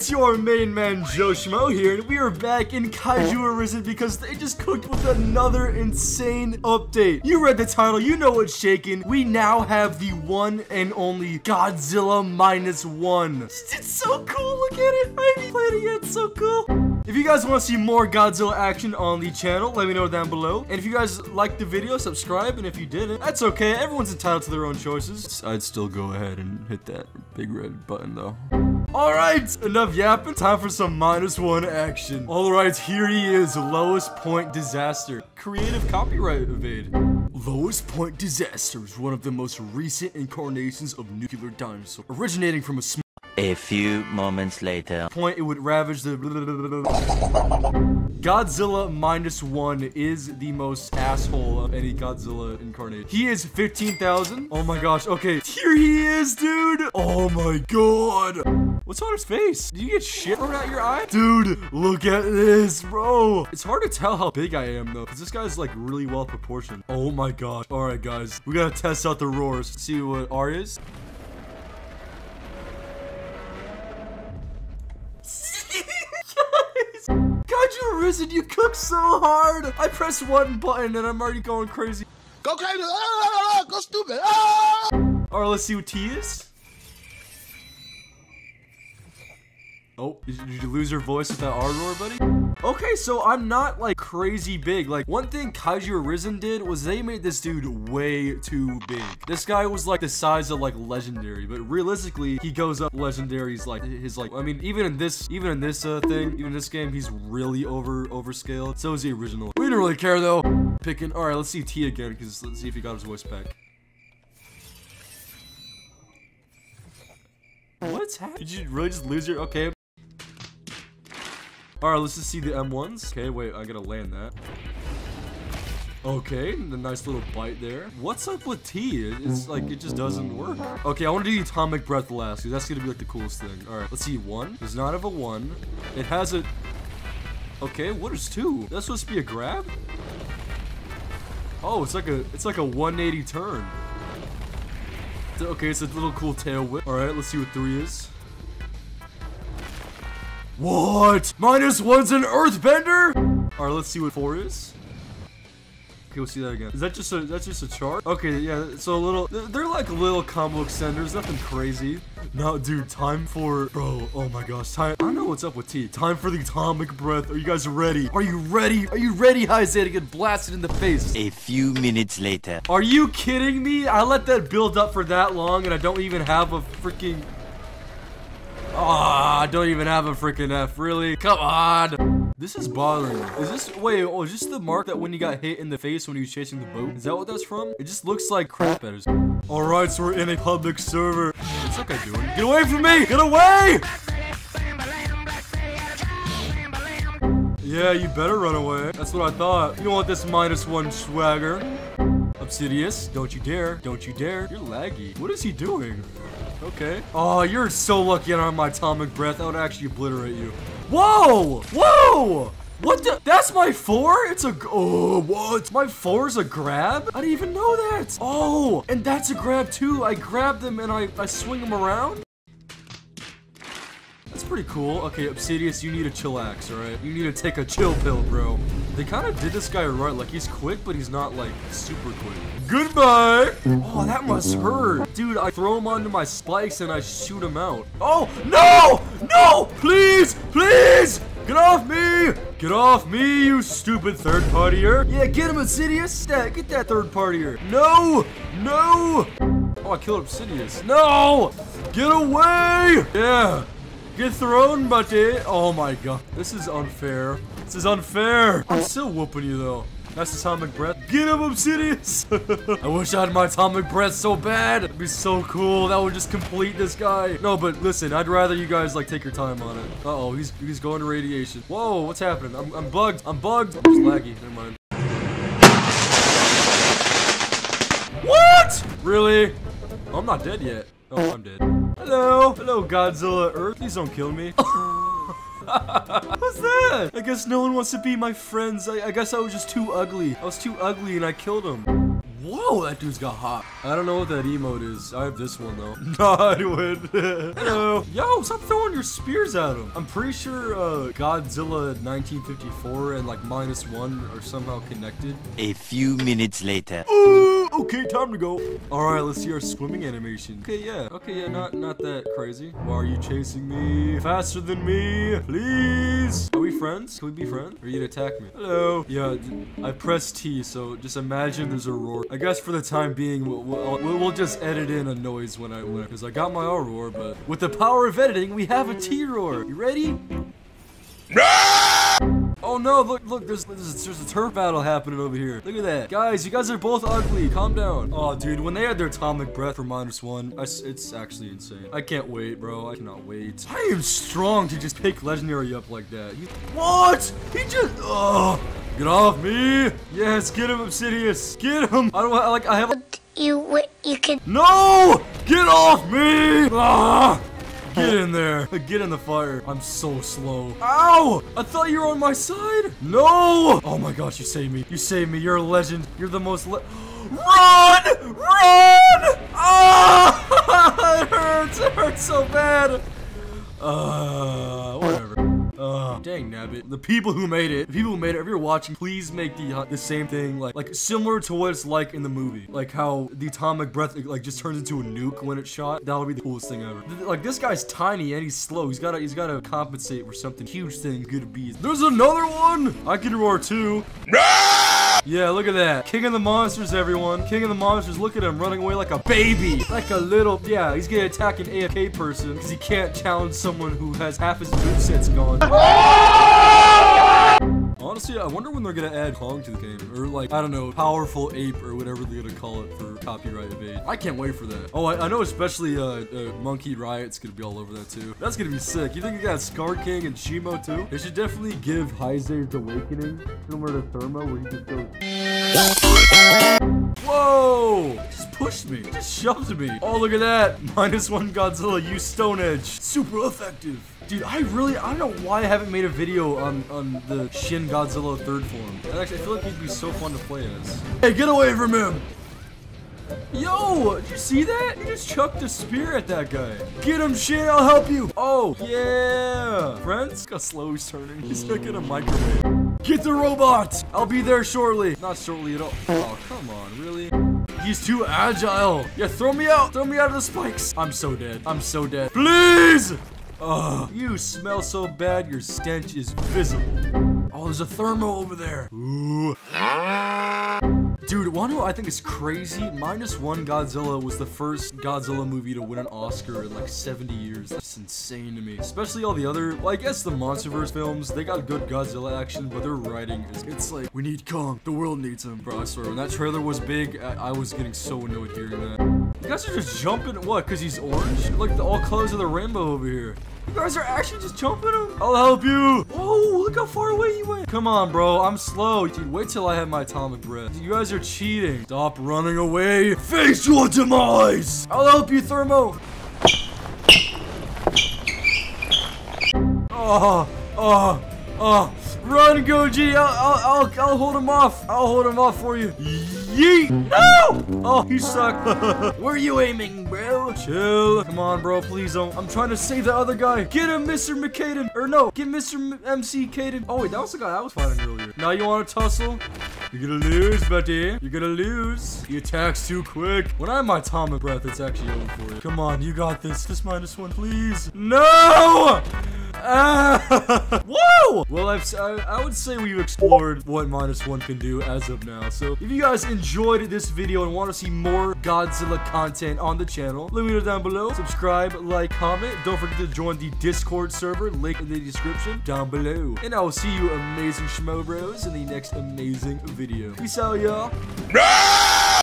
it's your main man Joe Shmoe here, and we are back in Kaiju Arisen because they just cooked with another insane update. You read the title, you know what's shaking. We now have the one and only Godzilla minus one. It's so cool, look at it. I haven't played it yet, it's so cool. If you guys want to see more Godzilla action on the channel, let me know down below. And if you guys liked the video, subscribe. And if you didn't, that's okay. Everyone's entitled to their own choices. I'd still go ahead and hit that big red button though. Alright, enough yapping. Time for some minus one action. Alright, here he is. Lowest Point Disaster. Creative copyright evade. Lowest Point Disaster is one of the most recent incarnations of nuclear dinosaur, originating from a small A few moments later. point it would ravage the Godzilla minus one is the most asshole of any Godzilla incarnate. He is 15,000. Oh my gosh. Okay. Here he is, dude. Oh my god. What's on his face? Did you get shit thrown out your eye? Dude, look at this, bro. It's hard to tell how big I am though, because this guy's like really well proportioned. Oh my gosh. All right, guys. We gotta test out the roars. See what R is. Guys, Kaiju Arisen, you cook so hard. I press one button and I'm already going crazy. Go crazy! Ah, go stupid! Ah! All right, let's see what T is. Oh, did you, lose your voice with that R roar, buddy? Okay, so I'm not like crazy big. Like one thing Kaiju Arisen did was they made this dude way too big. This guy was like the size of like legendary, but realistically, he goes up legendaries like his like. I mean, even in this, even in this uh, thing, even in this game, he's really over overscaled. So is the original. We don't really care though. Picking. All right, let's see T again because let's see if he got his voice back. What's happening? Did you really just lose your? Okay. All right, let's just see the M1s. Okay, wait, I gotta land that. Okay, the nice little bite there. What's up with T? It's like, it just doesn't work. Okay, I want to do the atomic breath last, because that's gonna be like the coolest thing. All right, let's see, one. Does not have a one. It has a... Okay, what is two? That's supposed to be a grab? Oh, it's like a, it's like a 180 turn. Okay, it's a little cool tail whip. All right, let's see what three is. What? Minus one's an earthbender? Alright, let's see what four is. Okay, we'll see that again. Is that just a that's just a chart? Okay, yeah, so a little they're- they're like little combo extenders, nothing crazy. No, dude, time for bro, oh my gosh, time I don't know what's up with T. Time for the atomic breath. Are you guys ready? Are you ready? Are you ready, Isaiah, to get blasted in the face? A few minutes later. Are you kidding me? I let that build up for that long and I don't even have a freaking Ah, I don't even have a freaking F, really? Come on. This is bothering me. Is this, wait, oh, is this the mark that when you got hit in the face when he was chasing the boat? Is that what that's from? It just looks like crap at us. Alright, so we're in a public server. What's that guy doing? Get away from me! Get away! Yeah, you better run away. That's what I thought. You don't want this minus one swagger. Obsidious, don't you dare. Don't you dare. You're laggy. What is he doing? Okay. Oh, you're so lucky I don't have my atomic breath. I would actually obliterate you. Whoa! Whoa! What the? That's my four? It's a. Oh, what? My four is a grab? I didn't even know that. Oh, and that's a grab too. I grab them and I, I swing them around. Pretty cool. Okay, Obsidious, you need a chillax, alright? You need to take a chill pill, bro. They kind of did this guy right. Like, he's quick, but he's not, like, super quick. Goodbye! Oh, that must hurt. Dude, I throw him onto my spikes and I shoot him out. Oh, no! No! Please! Please! Get off me! Get off me, you stupid third partier! Yeah, get him, Obsidious! That, get that third partier! No! No! Oh, I killed Obsidious. No! Get away! Yeah! Get thrown, buddy! Oh my god. This is unfair. This is unfair! I'm still whooping you, though. That's atomic breath. Get him, Obsidious! I wish I had my atomic breath so bad. It'd be so cool. That would just complete this guy. No, but listen, I'd rather you guys, like, take your time on it. Uh-oh, he's, he's going to radiation. Whoa, what's happening? I'm, I'm bugged. I'm bugged. I'm just laggy. Never mind. What? Really? Oh, I'm not dead yet. Oh, I'm dead. Hello. Hello, Godzilla Earth. Please don't kill me. What's that? I guess no one wants to be my friends. I, I guess I was just too ugly. I was too ugly and I killed him. Whoa, that dude's got hot. I don't know what that emote is. I have this one though. Nodwin. Hello. Yo, stop throwing your spears at him. I'm pretty sure uh, Godzilla 1954 and like minus one are somehow connected. A few minutes later. Ooh, okay, time to go. All right, let's see our swimming animation. Okay, yeah. Okay, yeah, not not that crazy. Why are you chasing me? Faster than me, please. Are we friends? Can we be friends? Or you gonna attack me? Hello. Yeah, I pressed T, so just imagine there's a roar. I guess for the time being, we'll, we'll, we'll just edit in a noise when I win, because I got my R roar, but with the power of editing, we have a T roar. You ready? Oh no, look, look, there's, there's, there's a turf battle happening over here. Look at that. Guys, you guys are both ugly. Calm down. Oh, dude, when they had their atomic breath for minus one, I it's actually insane. I can't wait, bro. I cannot wait. I am strong to just pick legendary up like that. You, what? He just, oh, get off me. Yes, get him, Obsidius. Get him. I don't, like, I have a, You you can no! Get off me! Ah! Get in there. Get in the fire. I'm so slow. Ow! I thought you were on my side. No! Oh my gosh, you saved me. You saved me. You're a legend. You're the most le- Run! Run! People who made it, the people who made it, if you're watching, please make the uh, the same thing, like like similar to what it's like in the movie. Like how the atomic breath like just turns into a nuke when it's shot. That'll be the coolest thing ever. Like this guy's tiny and he's slow. He's gotta he's gotta compensate for something huge thing gonna be. There's another one. I can roar too. Yeah, look at that. King of the monsters, everyone. King of the monsters. Look at him running away like a baby. Like a little, yeah, he's gonna attack an AFK person because he can't challenge someone who has half his moveset's gone. Honestly, I wonder when they're gonna add Kong to the game. Or like, I don't know, powerful ape or whatever they're gonna call it for copyright evade. I can't wait for that. Oh, I, I know especially uh, uh, Monkey Riot's gonna be all over that too. That's gonna be sick. You think you got Skar King and Shimo too? They should definitely give Hyzer's Awakening similar to Thermo where he just goes Whoa! Pushed me. He just shoved me. Oh, look at that. Minus one Godzilla, use Stone Edge. Super effective. Dude, I really, I don't know why I haven't made a video on, on the Shin Godzilla third form. I actually, I feel like he'd be so fun to play as. Hey, get away from him! Yo, did you see that? He just chucked a spear at that guy. Get him, Shin, I'll help you. Oh, yeah. Friends? Look how slow he's turning. He's like in a microwave. Get the robot. I'll be there shortly. Not shortly at all. Oh, come on, really? He's too agile. Yeah, throw me out. Throw me out of the spikes. I'm so dead. I'm so dead. Please. Ugh. You smell so bad, your stench is visible. Oh, there's a thermo over there. Ooh. Dude, one who I think is crazy, Minus One Godzilla was the first Godzilla movie to win an Oscar in like 70 years. That's insane to me. Especially all the other, well, I guess the Monsterverse films, they got good Godzilla action, but their writing is, it's like, we need Kong, the world needs him. Bro, I swear, when that trailer was big, I, I was getting so annoyed hearing that. You guys are just jumping, what, because he's orange? Like the all colors of the rainbow over here. You guys are actually just jumping him? I'll help you. Oh, look how far away you went. Come on, bro. I'm slow. Dude, wait till I have my atomic breath. You guys are cheating. Stop running away. Face your demise. I'll help you, Thermo. Oh, oh, oh. Run, Goji. I'll, I'll, I'll, I'll hold him off. I'll hold him off for you. Yeet. No. Oh, he sucked. Where are you aiming, bro? Chill. Come on, bro. Please don't. I'm trying to save the other guy. Get him, Mr. McCaden. Or no, get Mr. M MC Caden. Oh, wait, that was the guy I was fighting earlier. Now you want to tussle? You're gonna lose, buddy. You're gonna lose. He attacks too quick. When I have my atomic breath, it's actually over for you. Come on, you got this. Just minus one, please. No! Ah! Whoa! Well, I've, I, I would say we've explored what minus one can do as of now. So if you guys enjoyed this video and want to see more Godzilla content on the channel, let me know down below. Subscribe, like, comment. Don't forget to join the Discord server. Link in the description down below. And I will see you amazing schmo bros in the next amazing video. Peace out, y'all.